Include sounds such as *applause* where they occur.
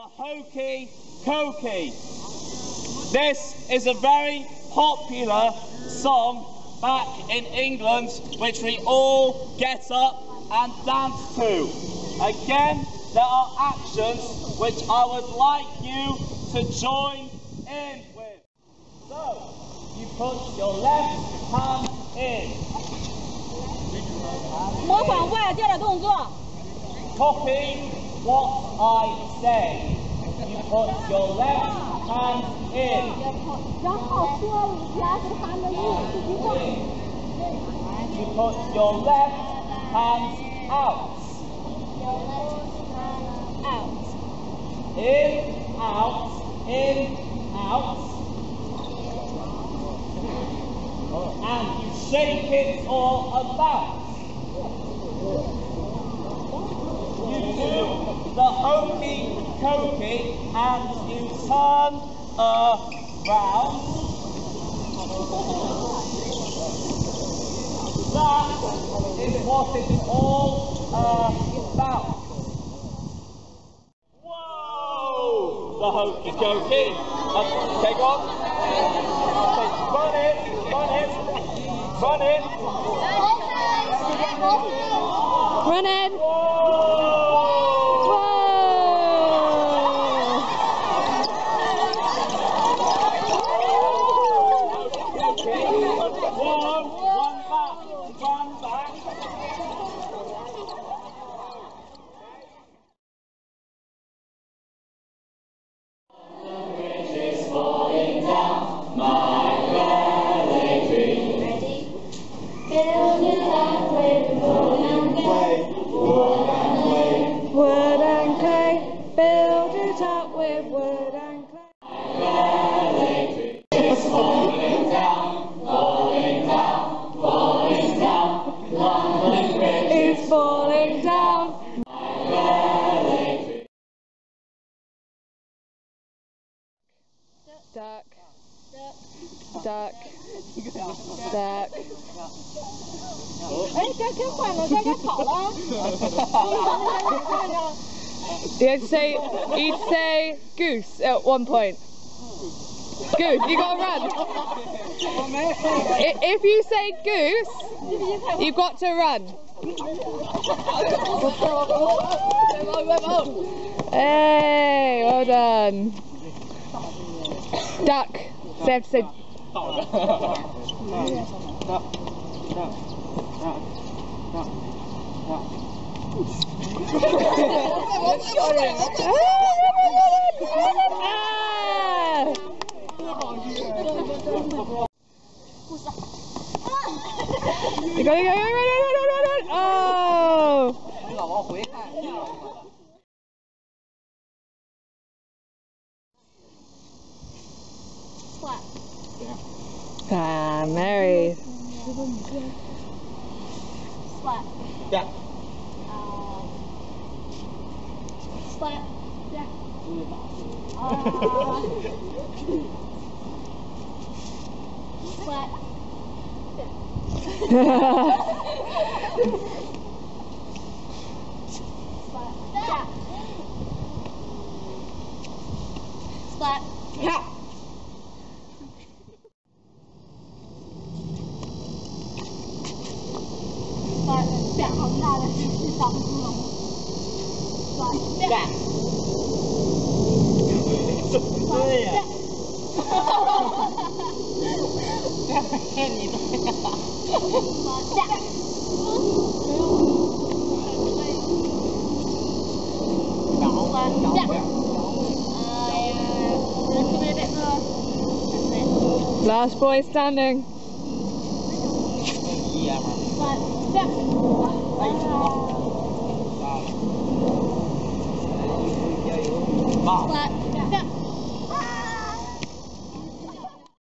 the Hokey Cokey. This is a very popular song back in England which we all get up and dance to. Again, there are actions which I would like you to join in with. So, you put your left hand in. 模仿外界的动作。 Copy what I say. You put your left hand in. 然后说拉着他们一起去动。 You put your left hand out. out In, out, in, out. And you shake it all about. Hokey and you turn around. That is what it's all about. Whoa! The hokey cokey. Take off. Run it, run it, run it. running Whoa! One, one back, one Duck. Duck. Duck. 哎，该该换了，该该跑了。 You'd say you'd say goose at one point. Goose, you gotta run. I- If you say goose, you've got to run. Hey, well done. Duck. Ah! You go, you go, run, run, run, run, run, run. Oh! Ah, Mary. Splat. Yeah. Uh, splat. Yeah. splat. *laughs* Splat. *laughs* *laughs* Splat. Yeah. 对呀。Last boy standing. Splat.